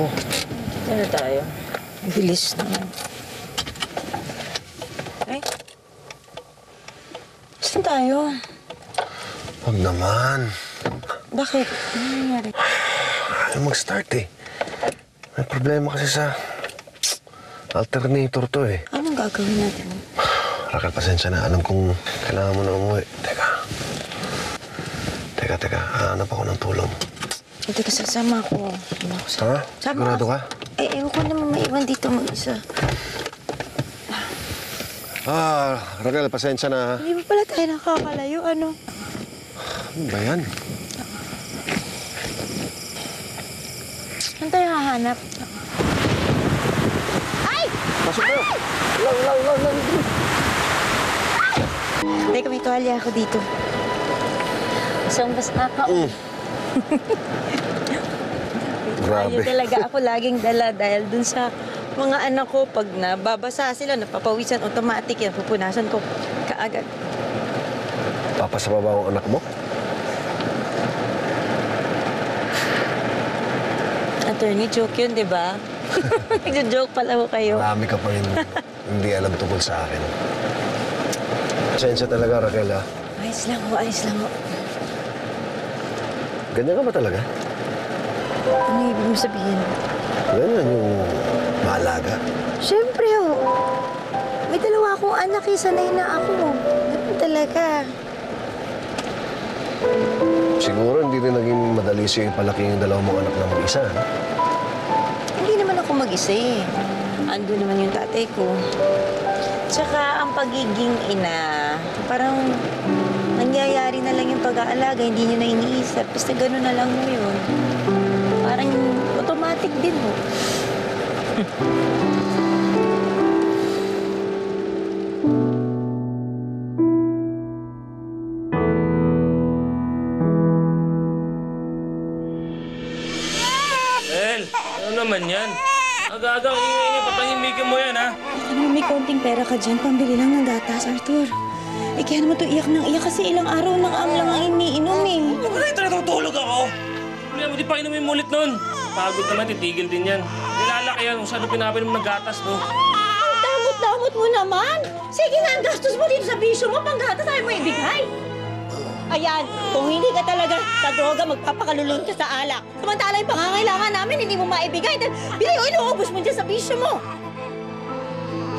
Naku, Ano tayo? Bilis naman. Ay. Saan tayo? wag naman. Bakit? Ano nangyari? Ayaw mag-start eh. May problema kasi sa alternator to eh. Anong gagawin natin? Raquel, pasensya na. Alam kong kailangan mo na umuwi. Teka. Teka, teka. Hanap ako ng tulong. Hindi ka sasama ko. Sama ko sa... Ha? Sama Sigurado ako. ka? Eh, ewan ko naman maiwan dito mag-isa. Ah, Raquel, pasensya na. ha? Hindi ba pala tayo nakakalayo? Ano? Ano ba yan? Saan tayo hahanap? Ay! Pasok na! Lang, lang, lang, lang. Teka, may tuwalya ako dito. Isang bas ako. Mm. Grabe. Ayun talaga ako laging dala dahil dun sa mga anak ko, pag nababasa sila, napapawisan, automatic yan, pupunasan ko kaagad. Papasa pa ba ang anak mo? Attorney, joke yun, di ba? Nagjo-joke pala ko kayo. Marami ka pang hindi, hindi alam tungkol sa akin. Pasensya talaga, Raquel, ha? Ayos lang ho, ayos lang ho. Ganyan ka ba talaga? Ano ibig mo sabihin? Ganyan yung maalaga. Siyempre ho. May dalawa akong anak eh, sanay na ako. Ganun talaga. Siguro hindi rin naging madali sa'yo ipalaki yung dalawang mong anak na mag-isa. no? Hindi naman ako mag-isa eh. Ando naman yung tatay ko. Tsaka ang pagiging ina, parang na lang yung pag-aalaga, hindi nyo na iniisip. Basta gano'n na lang mo yun. Parang automatic din mo. El, ano naman yan? Aga-aga, papahimikin mo yan, ha? Ano, may konting pera ka dyan, pambili lang ng gatas, Arthur. Eh, kaya naman to iyak ng iyak kasi ilang araw nang am lang ang iniinom eh. Huwag na ito natutulog ako! Problema, di pa inumin mo ulit nun. Pagod naman, titigil din yan. Nilalaki yan kung saan pinapin mo ng gatas, no? Ang damot-damot mo naman! Sige nga, ang gastos mo dito sa bisyo mo, panggatas tayo mo ibigay! Ayan, kung hindi ka talaga sa droga, magpapakalulun ka sa alak. Samantala yung pangangailangan namin, hindi mo maibigay. Dahil bila yung inuubos mo dyan sa bisyo mo.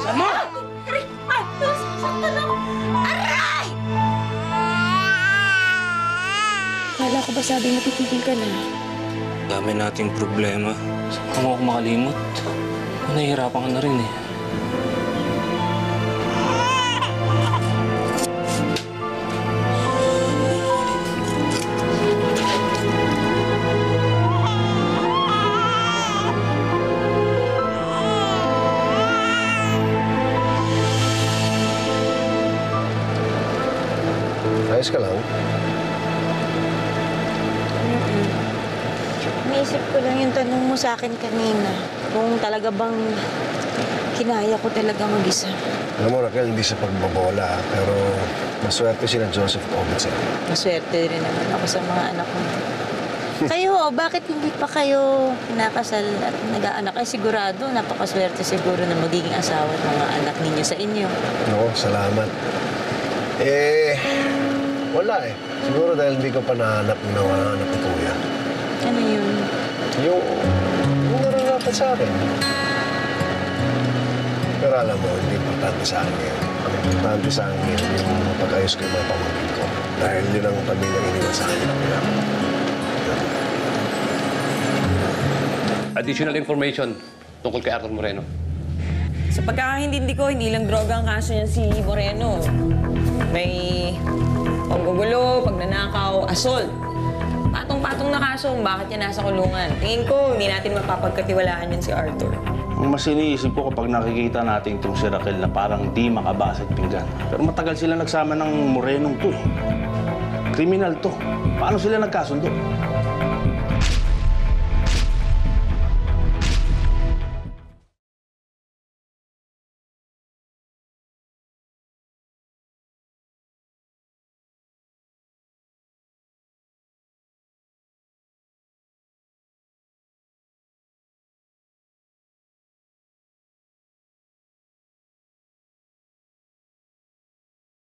Sama! Aray! Ko ba sabi mo titigil ka na? Dami nating problema. Saan mo ako makalimot? Nahihirapan ka na rin, eh. Ayos ka lang. Naisip ko lang yung tanong mo sa akin kanina. Kung talaga bang kinaya ko talaga mag-isa. Alam mo, Raquel, hindi sa pagbabola, pero maswerte si na Joseph Obit sa'yo. Maswerte rin naman ako sa mga anak ko. kayo, bakit hindi pa kayo nakasal at nag-aanak? Ay sigurado, napakaswerte siguro na magiging asawa ng mga anak ninyo sa inyo. Oo, salamat. Eh, wala eh. Siguro dahil hindi ko pa nahanap ng nahanap ni Kuya. Ano yun? Yung, yung nararapat sa akin. Pero alam mo, hindi importante sa akin yun. Ang importante sa akin yun, yung mapag-ayos ko yung mga pamangkin ko. Dahil yun ang pamilyang iniwan sa akin. Additional information tungkol kay Arthur Moreno. Sa pagkakaintindi ko, hindi lang droga ang kaso niya si Moreno. May panggugulo, pagnanakaw, assault. Patong-patong na kaso bakit niya nasa kulungan. Tingin ko, hindi natin mapapagkatiwalaan yun si Arthur. Mas iniisip ko kapag nakikita natin itong si Raquel na parang di makabasag pinggan. Pero matagal sila nagsama ng morenong to. eh. Kriminal to. Paano sila nagkasundo?